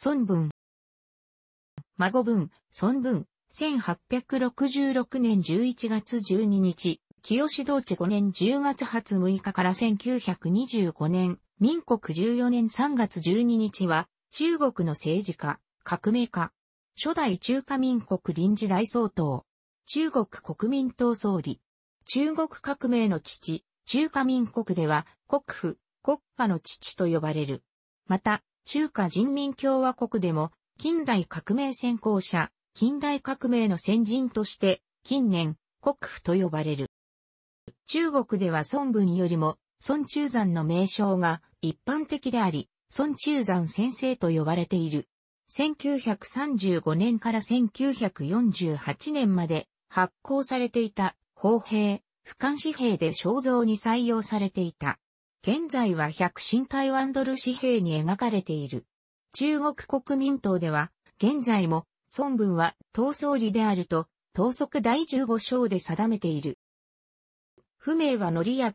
孫文。孫文、孫文、1866年11月12日、清志道地5年10月発6日から1925年、民国14年3月12日は、中国の政治家、革命家、初代中華民国臨時大総統、中国国民党総理、中国革命の父、中華民国では国府、国家の父と呼ばれる。また、中華人民共和国でも近代革命先行者、近代革命の先人として近年国府と呼ばれる。中国では孫文よりも孫中山の名称が一般的であり、孫中山先生と呼ばれている。1935年から1948年まで発行されていた法兵、俯瞰紙幣で肖像に採用されていた。現在は百新台湾ドル紙幣に描かれている。中国国民党では、現在も、孫文は党総理であると、党則第15章で定めている。不明は則明、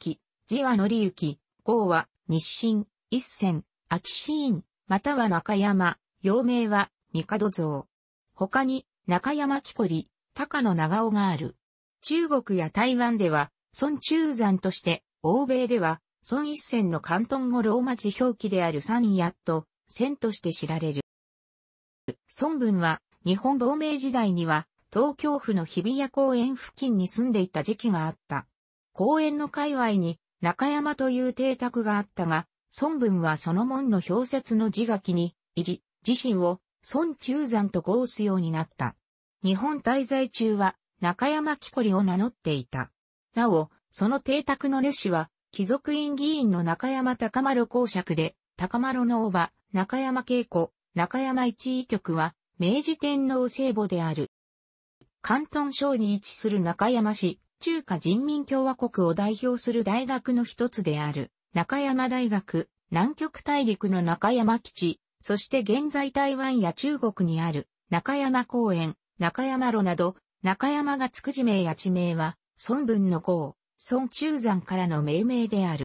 字は則行、号は日清、一銭、秋シーン、または中山、陽名は帝像。他に中山木こり、高野長尾がある。中国や台湾では、孫中山として、欧米では、孫一線の関東語ローマ字表記である三やっと、線として知られる。孫文は、日本亡命時代には、東京府の日比谷公園付近に住んでいた時期があった。公園の界隈に中山という邸宅があったが、孫文はその門の表説の字書きに入り、自身を孫中山と号すようになった。日本滞在中は中山木こりを名乗っていた。なお、その邸宅の主は、貴族院議員の中山高丸公爵で、高丸の叔母、中山慶子、中山一位局は、明治天皇聖母である。関東省に位置する中山市、中華人民共和国を代表する大学の一つである、中山大学、南極大陸の中山基地、そして現在台湾や中国にある、中山公園、中山路など、中山がつく地名や地名は、孫文の号、孫中山からの命名である。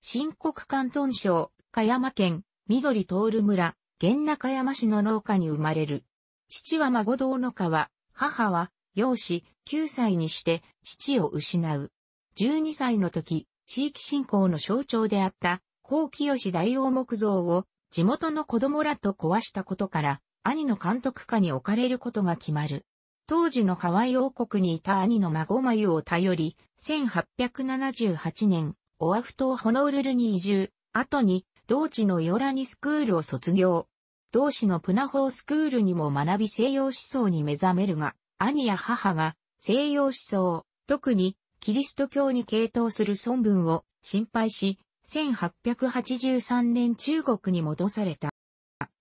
新国関東省、香山県、緑通村、現中山市の農家に生まれる。父は孫堂の川、母は養子、9歳にして父を失う。12歳の時、地域振興の象徴であった高清大王木像を地元の子供らと壊したことから兄の監督下に置かれることが決まる。当時のハワイ王国にいた兄の孫眉を頼り、1878年、オアフ島ホノルルに移住、後に、同地のヨラニスクールを卒業。同市のプナホースクールにも学び西洋思想に目覚めるが、兄や母が西洋思想、特にキリスト教に傾倒する孫文を心配し、1883年中国に戻された。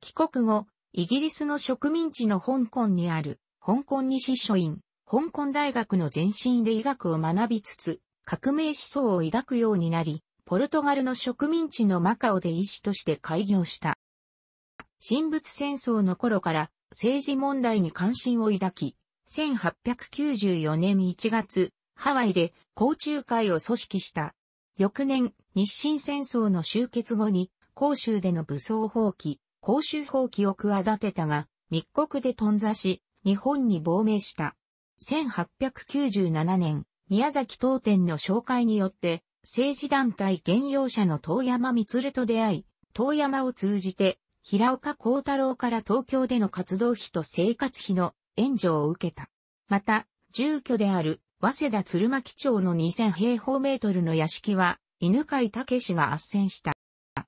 帰国後、イギリスの植民地の香港にある香港西書院、香港大学の前身で医学を学びつつ、革命思想を抱くようになり、ポルトガルの植民地のマカオで医師として開業した。神仏戦争の頃から政治問題に関心を抱き、1894年1月、ハワイで公中会を組織した。翌年、日清戦争の終結後に、広州での武装放棄、公衆放棄を企てたが、密告で頓挫し、日本に亡命した。1897年、宮崎東店の紹介によって、政治団体現用者の遠山光と出会い、遠山を通じて、平岡幸太郎から東京での活動費と生活費の援助を受けた。また、住居である、早稲田鶴巻町の2000平方メートルの屋敷は、犬飼武氏が圧旋した。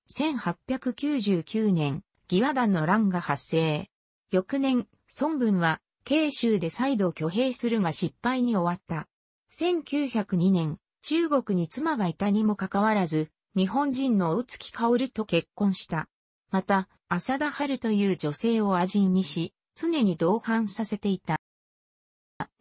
1899年、義和団の乱が発生。翌年、孫文は、慶州で再度挙兵するが失敗に終わった。1902年、中国に妻がいたにもかかわらず、日本人の大月薫と結婚した。また、浅田春という女性を愛人にし、常に同伴させていた。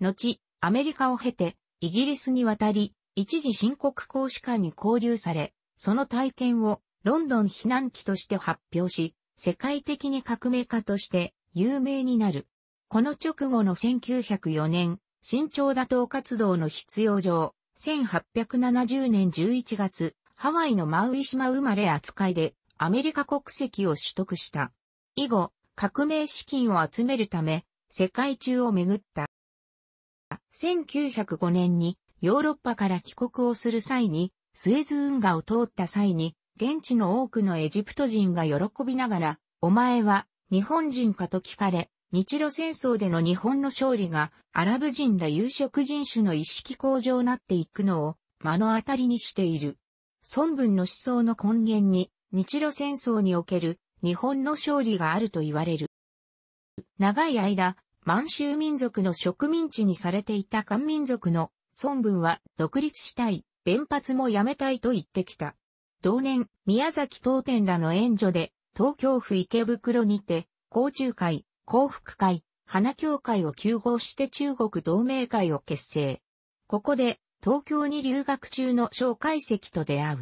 後、アメリカを経て、イギリスに渡り、一時新国公使館に交流され、その体験をロンドン避難記として発表し、世界的に革命家として有名になる。この直後の1904年、新潮打倒活動の必要上、1870年11月、ハワイのマウイ島生まれ扱いでアメリカ国籍を取得した。以後、革命資金を集めるため、世界中を巡った。1905年にヨーロッパから帰国をする際に、スエズ運河を通った際に、現地の多くのエジプト人が喜びながら、お前は日本人かと聞かれ、日露戦争での日本の勝利がアラブ人ら有色人種の意識向上なっていくのを目の当たりにしている。孫文の思想の根源に日露戦争における日本の勝利があると言われる。長い間、満州民族の植民地にされていた漢民族の孫文は独立したい、弁発もやめたいと言ってきた。同年、宮崎東天らの援助で、東京府池袋にて、甲中会、幸福会、花協会を休合して中国同盟会を結成。ここで、東京に留学中の小海石と出会う。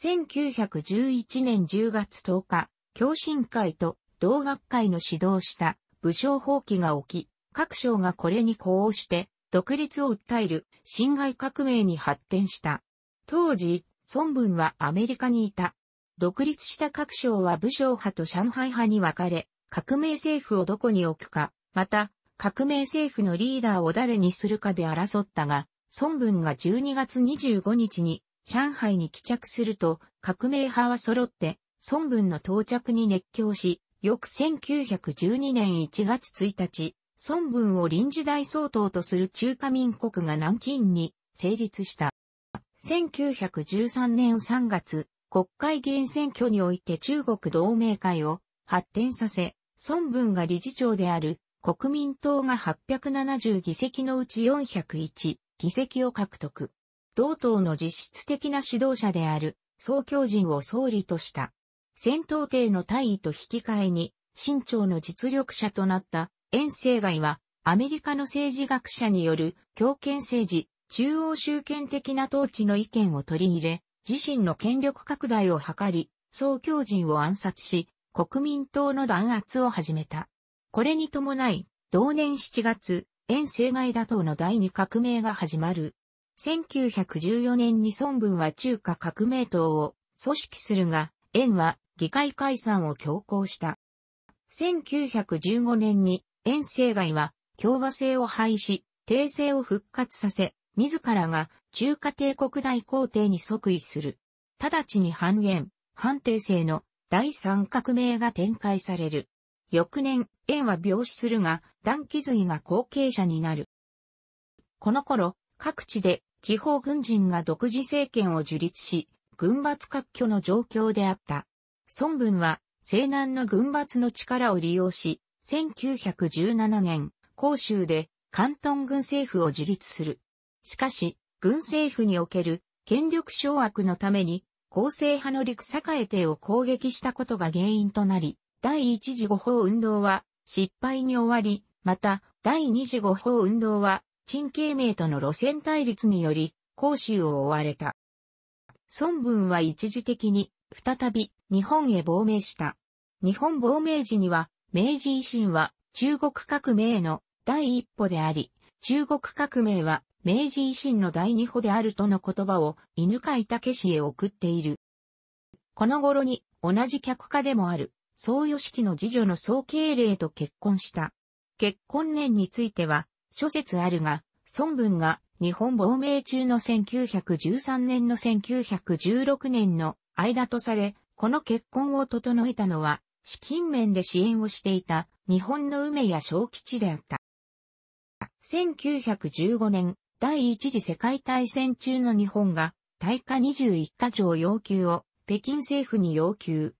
1911年10月10日、共進会と同学会の指導した武将放棄が起き、各省がこれに呼応して独立を訴える侵害革命に発展した。当時、孫文はアメリカにいた。独立した各省は武将派と上海派に分かれ、革命政府をどこに置くか、また、革命政府のリーダーを誰にするかで争ったが、孫文が12月25日に上海に帰着すると、革命派は揃って、孫文の到着に熱狂し、翌1912年1月1日、孫文を臨時大総統とする中華民国が南京に成立した。1913年3月、国会議員選挙において中国同盟会を発展させ、孫文が理事長である国民党が870議席のうち401議席を獲得。同党の実質的な指導者である、総教人を総理とした。戦闘艇の大尉と引き換えに、清朝の実力者となった遠征外は、アメリカの政治学者による強権政治、中央集権的な統治の意見を取り入れ、自身の権力拡大を図り、総教人を暗殺し、国民党の弾圧を始めた。これに伴い、同年7月、遠征外打倒の第二革命が始まる。1914年に孫文は中華革命党を組織するが、円は議会解散を強行した。1915年に円政外は共和制を廃止、帝政を復活させ、自らが中華帝国大皇帝に即位する。直ちに反円、反帝政の第三革命が展開される。翌年、円は病死するが、段木髄が後継者になる。この頃、各地で地方軍人が独自政権を樹立し、軍閥割拠の状況であった。孫文は西南の軍閥の力を利用し、1917年、広州で関東軍政府を樹立する。しかし、軍政府における権力掌握のために、公正派の陸栄帝を攻撃したことが原因となり、第一次五法運動は失敗に終わり、また、第二次五法運動は陳慶明との路線対立により、広州を追われた。孫文は一時的に、再び、日本へ亡命した。日本亡命時には、明治維新は、中国革命の第一歩であり、中国革命は、明治維新の第二歩であるとの言葉を、犬飼武氏へ送っている。この頃に、同じ客家でもある、宋義樹の次女の宋慶齢と結婚した。結婚年については、諸説あるが、孫文が日本亡命中の1913年の1916年の間とされ、この結婚を整えたのは、資金面で支援をしていた日本の梅や小吉であった。1915年、第一次世界大戦中の日本が、大化21か条要求を北京政府に要求。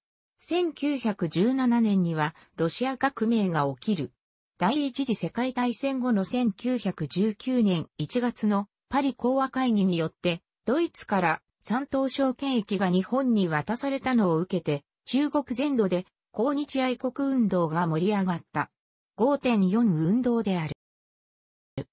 1917年にはロシア革命が起きる。第一次世界大戦後の1919年1月のパリ講和会議によってドイツから三等証券益が日本に渡されたのを受けて中国全土で抗日愛国運動が盛り上がった5.4運動である。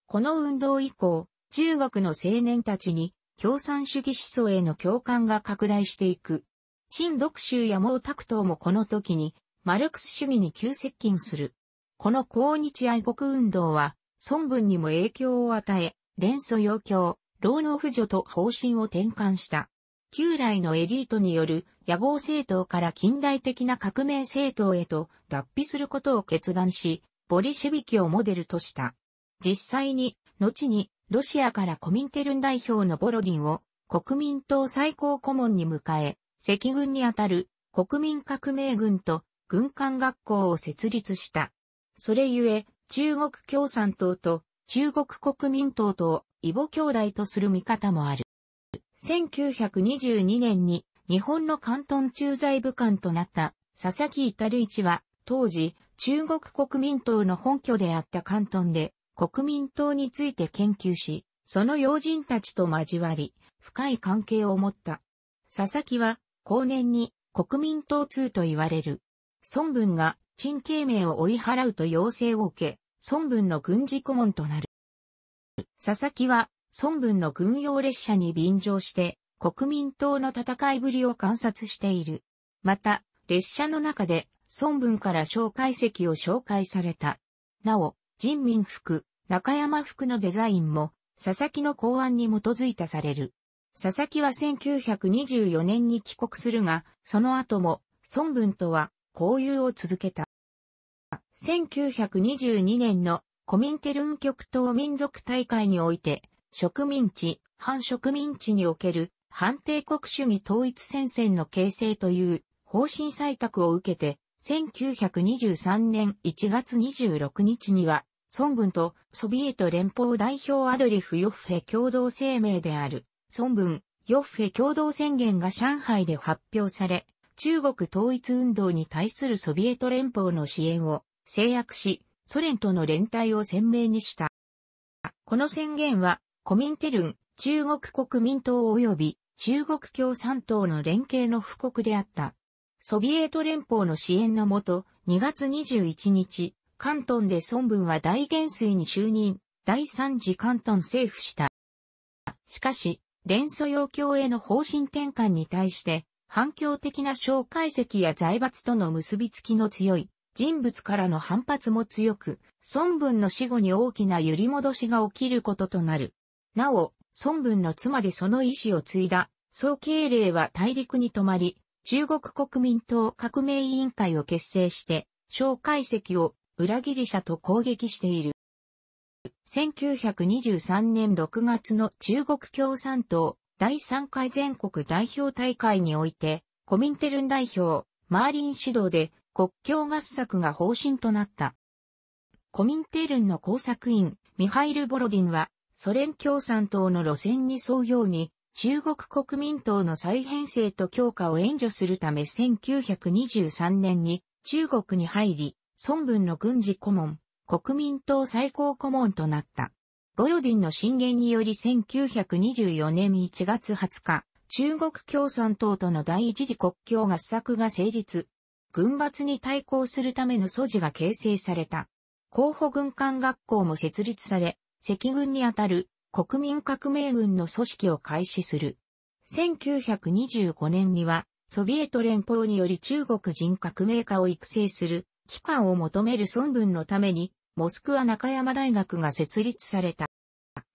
この運動以降、中国の青年たちに共産主義思想への共感が拡大していく。陳独州や毛沢東もこの時にマルクス主義に急接近する。この抗日愛国運動は、孫文にも影響を与え、連祖要教、労農扶助と方針を転換した。旧来のエリートによる野合政党から近代的な革命政党へと脱皮することを決断し、ボリシェビキをモデルとした。実際に、後に、ロシアからコミンテルン代表のボロディンを国民党最高顧問に迎え、赤軍にあたる国民革命軍と軍艦学校を設立した。それゆえ、中国共産党と中国国民党とを異母兄弟とする見方もある。1922年に日本の関東駐在部官となった佐々木至一は当時中国国民党の本拠であった関東で国民党について研究し、その要人たちと交わり、深い関係を持った。佐々木は後年に国民党通と言われる。孫文が陳慶明を追い払うと要請を受け、孫文の軍事顧問となる。佐々木は孫文の軍用列車に便乗して国民党の戦いぶりを観察している。また、列車の中で孫文から小解析を紹介された。なお、人民服、中山服のデザインも佐々木の考案に基づいたされる。佐々木は1924年に帰国するが、その後も孫文とは交友を続けた。1922年のコミンテルン極東民族大会において、植民地、反植民地における反帝国主義統一戦線の形成という方針採択を受けて、1923年1月26日には、孫文とソビエト連邦代表アドリフ・ヨッフェ共同声明である、孫文、ヨッフェ共同宣言が上海で発表され、中国統一運動に対するソビエト連邦の支援を制約し、ソ連との連帯を鮮明にした。この宣言は、コミンテルン、中国国民党及び中国共産党の連携の布告であった。ソビエト連邦の支援のもと、2月21日、関東で孫文は大元帥に就任、第三次関東政府した。しかし、連祖要教への方針転換に対して、反響的な小解析や財閥との結びつきの強い人物からの反発も強く、孫文の死後に大きな揺り戻しが起きることとなる。なお、孫文の妻でその意志を継いだ、宋慶齢は大陸に泊まり、中国国民党革命委員会を結成して、小解析を裏切り者と攻撃している。1923年6月の中国共産党第3回全国代表大会において、コミンテルン代表、マーリン指導で国境合作が方針となった。コミンテルンの工作員、ミハイル・ボロディンは、ソ連共産党の路線に沿うように、中国国民党の再編成と強化を援助するため1923年に中国に入り、孫文の軍事顧問、国民党最高顧問となった。ボロディンの進言により1924年1月20日、中国共産党との第一次国境合作が成立。軍閥に対抗するための素地が形成された。候補軍艦学校も設立され、赤軍にあたる国民革命軍の組織を開始する。1925年には、ソビエト連邦により中国人革命家を育成する機関を求める孫文のために、モスクワ中山大学が設立された。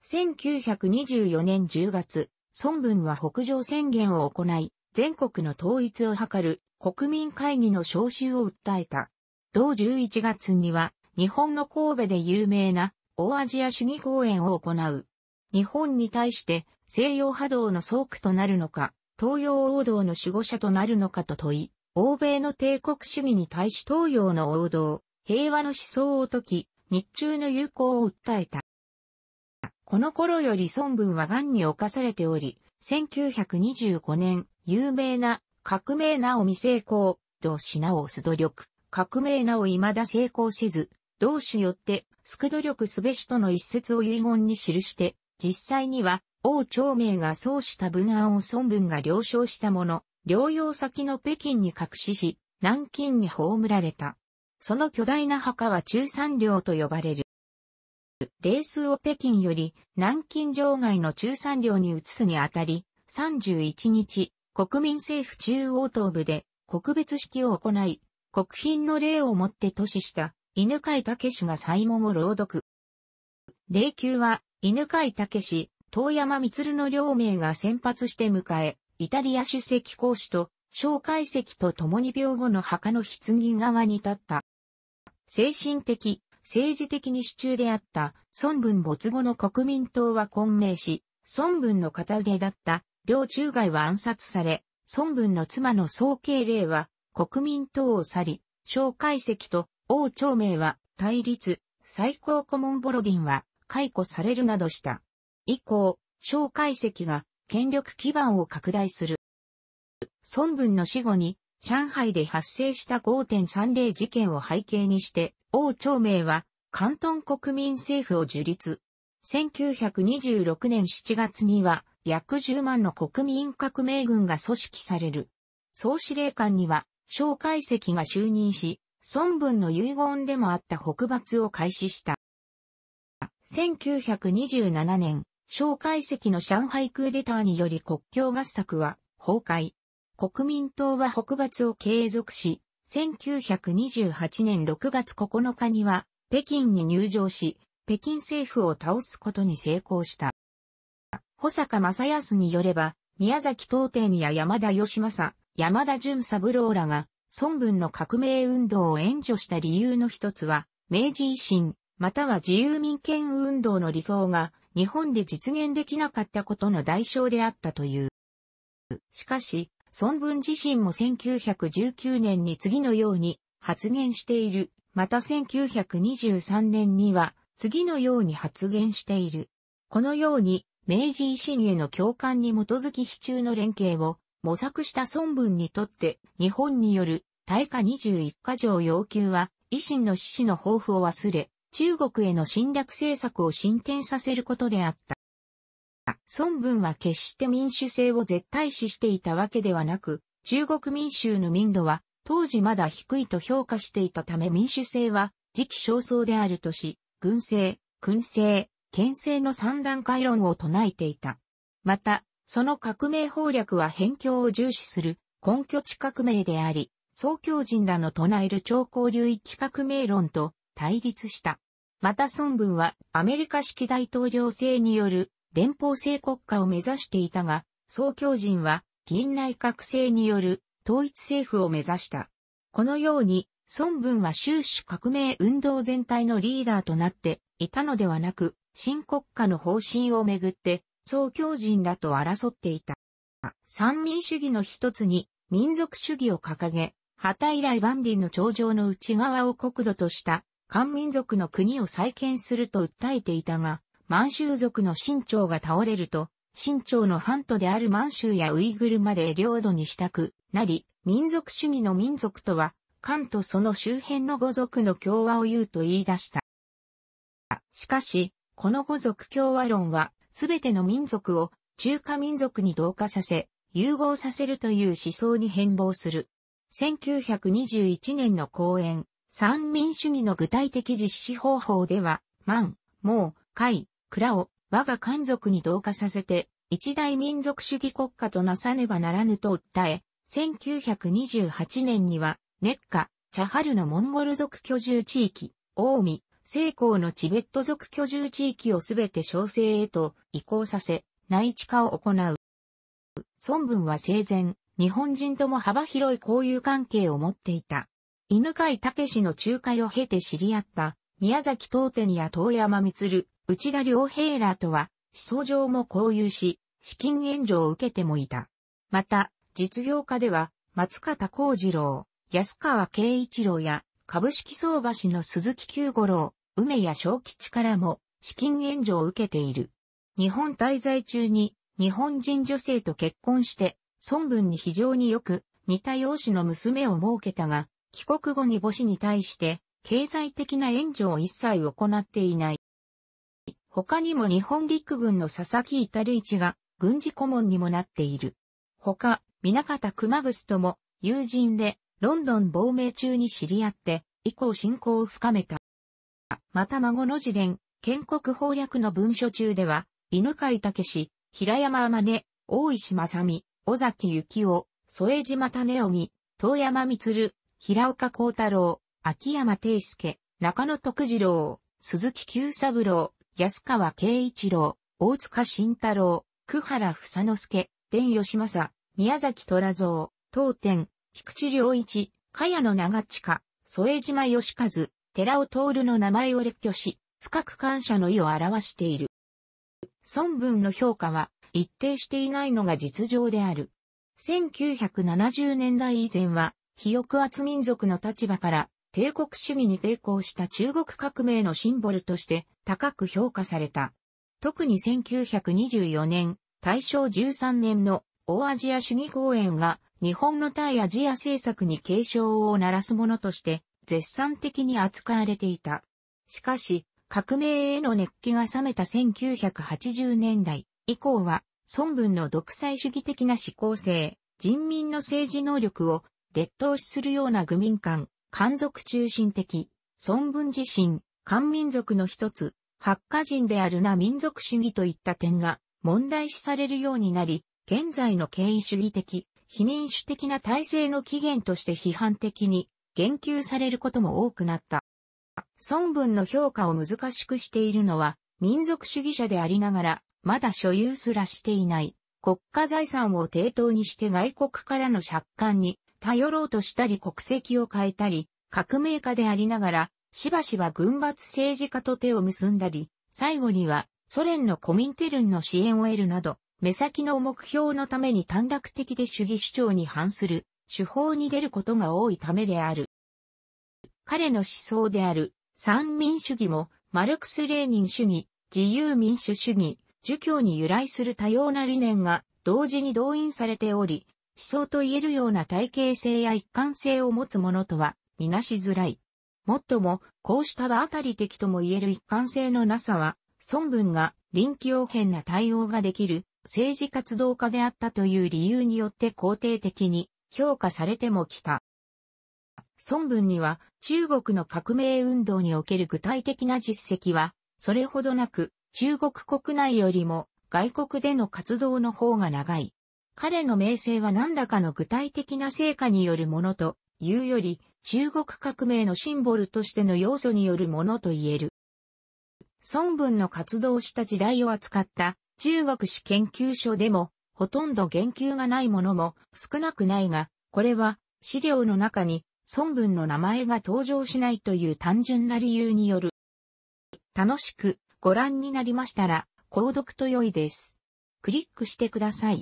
1924年10月、孫文は北上宣言を行い、全国の統一を図る国民会議の招集を訴えた。同11月には日本の神戸で有名な大アジア主義公演を行う。日本に対して西洋波動の倉庫となるのか、東洋王道の守護者となるのかと問い、欧米の帝国主義に対し東洋の王道、平和の思想を説き、日中の友好を訴えた。この頃より孫文は癌に侵されており、1925年、有名な革命なお未成功、同志なおす努力、革命なお未だ成功せず、同志よって、すく努力すべしとの一節を遺言に記して、実際には、王長明がそうした文案を孫文が了承したもの、療養先の北京に隠しし、南京に葬られた。その巨大な墓は中山陵と呼ばれる。レースを北京より南京城外の中山陵に移すにあたり、31日、国民政府中央東部で国別式を行い、国賓の礼をもって都市した犬飼武氏が祭文を朗読。霊柩は犬飼武氏、遠山光の両名が先発して迎え、イタリア主席公使と、小海石と共に病後の墓の棺側に立った。精神的、政治的に主中であった孫文没後の国民党は混迷し、孫文の片腕だった両中外は暗殺され、孫文の妻の総敬礼は国民党を去り、小海石と王長明は対立、最高顧問ボロディンは解雇されるなどした。以降、小海石が権力基盤を拡大する。孫文の死後に、上海で発生した5.30事件を背景にして、王長明は、関東国民政府を樹立。1926年7月には、約10万の国民革命軍が組織される。総司令官には、小海石が就任し、孫文の遺言でもあった北伐を開始した。1927年、小海石の上海クーデターにより国境合作は崩壊。国民党は北伐を継続し、1928年6月9日には、北京に入場し、北京政府を倒すことに成功した。保坂正康によれば、宮崎東天や山田義正、山田淳三郎らが、孫文の革命運動を援助した理由の一つは、明治維新、または自由民権運動の理想が、日本で実現できなかったことの代償であったという。しかし、孫文自身も1919年に次のように発言している。また1923年には次のように発言している。このように明治維新への共感に基づき非中の連携を模索した孫文にとって日本による大化21か条要求は維新の志士の抱負を忘れ中国への侵略政策を進展させることであった。孫文は決して民主制を絶対視していたわけではなく、中国民衆の民度は当時まだ低いと評価していたため民主制は時期尚早であるとし、軍政、君政、県政の三段階論を唱えていた。また、その革命法略は辺境を重視する根拠地革命であり、総教人らの唱える超高流域革命論と対立した。また孫文はアメリカ式大統領制による連邦制国家を目指していたが、総教人は議員内閣制による統一政府を目指した。このように、孫文は終始革命運動全体のリーダーとなっていたのではなく、新国家の方針をめぐって、総教人らと争っていた。三民主義の一つに民族主義を掲げ、旗以来万里の頂上の内側を国土とした漢民族の国を再建すると訴えていたが、満州族の清朝が倒れると、清朝の藩都である満州やウイグルまで領土にしたくなり、民族主義の民族とは、漢とその周辺の語族の共和を言うと言い出した。しかし、この語族共和論は、すべての民族を中華民族に同化させ、融合させるという思想に変貌する。1921年の講演、三民主義の具体的実施方法では、満、蒙、海、蔵を我が漢族に同化させて、一大民族主義国家となさねばならぬと訴え、1928年には、熱下、チャハルのモンゴル族居住地域、大見、西高のチベット族居住地域をすべて小生へと移行させ、内地化を行う。孫文は生前、日本人とも幅広い交友関係を持っていた。犬飼武の仲介を経て知り合った宮崎東天や遠山光、内田良平らとは、思想上も交友し、資金援助を受けてもいた。また、実業家では、松方幸次郎、安川慶一郎や、株式相場氏の鈴木久五郎、梅や小吉からも、資金援助を受けている。日本滞在中に、日本人女性と結婚して、孫文に非常によく似た容姿の娘を設けたが、帰国後に母子に対して、経済的な援助を一切行っていない。他にも日本陸軍の佐々木至一が軍事顧問にもなっている。他、南方熊楠とも友人でロンドン亡命中に知り合って以降信仰を深めた。また孫の自伝、建国法略の文書中では、犬飼武史、平山天音、大石正美、尾崎幸夫、添島種臣、遠山光、平岡幸太郎、秋山定介、中野徳次郎、鈴木久三郎、安川慶一郎、大塚慎太郎、久原房之助、伝吉正、宮崎虎蔵、当店、菊池良一、茅野長近、添島義和、寺尾徹の名前を列挙し、深く感謝の意を表している。孫文の評価は一定していないのが実情である。1970年代以前は、非抑圧民族の立場から帝国主義に抵抗した中国革命のシンボルとして高く評価された。特に1924年、大正13年の大アジア主義公演が日本の対アジア政策に警鐘を鳴らすものとして絶賛的に扱われていた。しかし、革命への熱気が冷めた1980年代以降は、孫文の独裁主義的な思考性、人民の政治能力を劣等視するような愚民間、漢族中心的、孫文自身、漢民族の一つ、発火人であるな民族主義といった点が問題視されるようになり、現在の権威主義的、非民主的な体制の起源として批判的に言及されることも多くなった。孫文の評価を難しくしているのは、民族主義者でありながら、まだ所有すらしていない、国家財産を抵当にして外国からの借款に頼ろうとしたり国籍を変えたり、革命家でありながら、しばしば軍閥政治家と手を結んだり、最後にはソ連のコミンテルンの支援を得るなど、目先の目標のために短絡的で主義主張に反する手法に出ることが多いためである。彼の思想である三民主義もマルクス・レーニン主義、自由民主主義、儒教に由来する多様な理念が同時に動員されており、思想と言えるような体系性や一貫性を持つものとは、みなしづらい。もっとも、こうした場当たり的とも言える一貫性のなさは、孫文が臨機応変な対応ができる政治活動家であったという理由によって肯定的に評価されてもきた。孫文には中国の革命運動における具体的な実績はそれほどなく中国国内よりも外国での活動の方が長い。彼の名声は何らかの具体的な成果によるものというより、中国革命のシンボルとしての要素によるものと言える。孫文の活動した時代を扱った中国史研究所でも、ほとんど言及がないものも少なくないが、これは資料の中に孫文の名前が登場しないという単純な理由による。楽しくご覧になりましたら、購読と良いです。クリックしてください。